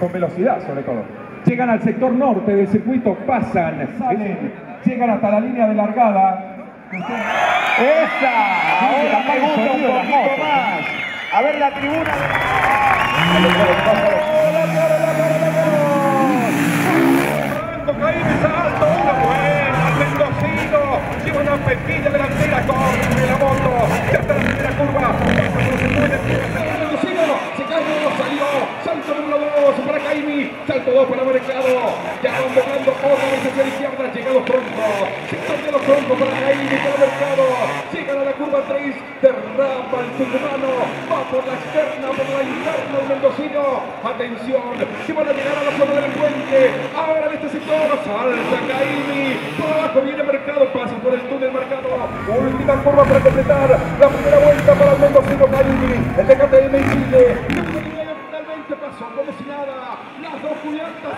Con velocidad sobre todo. Llegan al sector norte del circuito, pasan, llegan hasta la línea de largada. ¡Esa! A ver la tribuna. Hacia la izquierda, llegado pronto, los troncos para Caimi, para Mercado, llegan a la curva 3, derrapa el tucumano, va por la externa, por la interna el mendocino, atención, que van a llegar a la zona del puente, ahora en este sector, salta Caimi, por abajo viene Mercado, pasa por el túnel marcado, última curva para completar, la primera vuelta para el mendocino Caimi, el de KTM Chile, finalmente pasó como si nada, las dos cubiertas,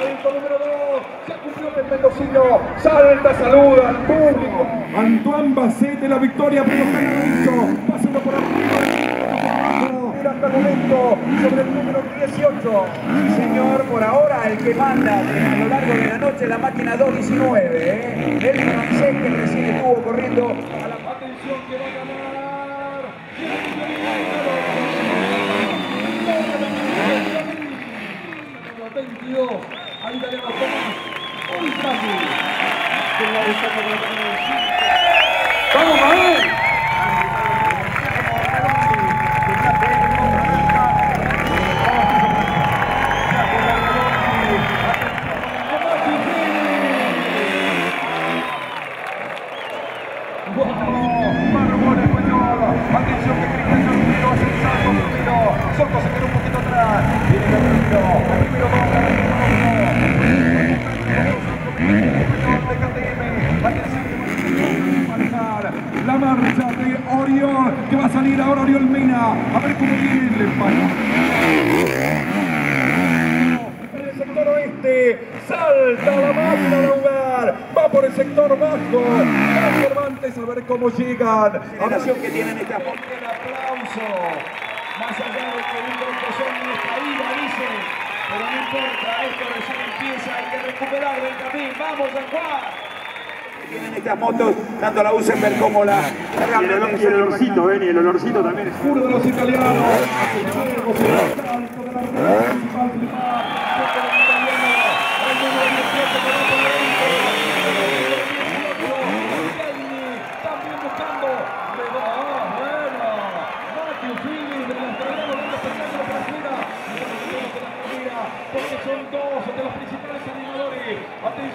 Salto número 2, se cumplió el mendocino, salta, saluda al público. Antoine Bacete, la victoria, pero Canadito, pasando por arriba. Hasta el momento sobre el número 18. Sí, señor, por ahora el que manda a lo largo de la noche la máquina 219. ¿eh? El francés que recién estuvo corriendo a la Atención que va a ganar. 22. Ahí dale la ¡Vamos, el primero. Soto se queda un poquito atrás. Viene. El primero dos. La marcha de Oriol, que va a salir ahora Oriol Mena. A ver cómo viene el español. En el sector oeste, salta la máquina de lugar, va por el sector bajo, va Cervantes a ver cómo llegan. generación que tienen esta el aplauso. Más allá de que un tropezón no es caída, dice. Pero no importa, esto recién empieza, hay que recuperar el camino. ¡Vamos, San Juan! Tienen estas motos, tanto la usen ver como la. Y el, olor- y el olorcito, ¿ven? Y el olorcito también de los italianos. Salto de la red principal, También buscando. Le da, bueno. Matthew Phillips del australiano dando espectáculo para afuera. Porque son dos de los principales animadores.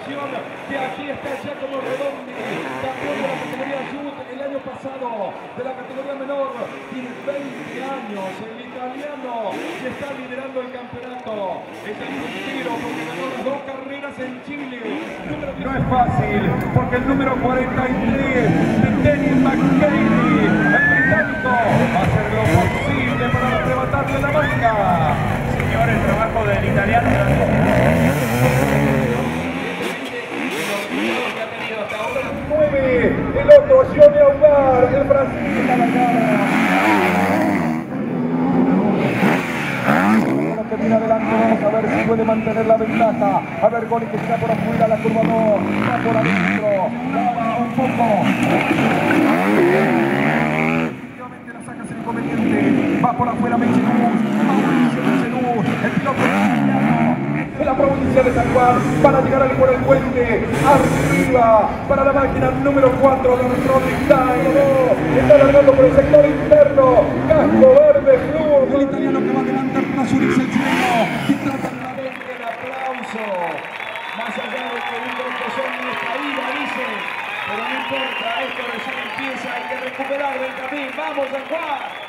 Que aquí está Giacomo Redondi, campeón de la categoría Youth el año pasado, de la categoría menor. Tiene 20 años, el italiano, que está liderando el campeonato. Es el puntero porque ganó las dos carreras en Chile. No es fácil, porque el número 43 de Dennis McKinney, el británico, va a hacer lo posible para arrebatarle la marca. Señor, el trabajo del italiano. Mueve el otro Johnny Augar, el Brasil a la cara. Ahora que viene adelante, vamos a ver si puede mantener la ventaja. A ver, Goli que está por afuera, la curva 2, va por adentro, va un poco. La saca sin inconveniente. Va por afuera Mechenú, Mauricio Mechenú, el piloto. En la provincia de San Juan para llegar al por el puente arriba para la máquina número 4 de nuestro Time está largando por el sector interno casco verde fluo el italiano que va a levantar para Zurich el chileno y trata de la el aplauso. Más allá de que un no es caída, dice. Pero no importa, esto recién empieza, hay que recuperar el camino. ¡Vamos, San Juan!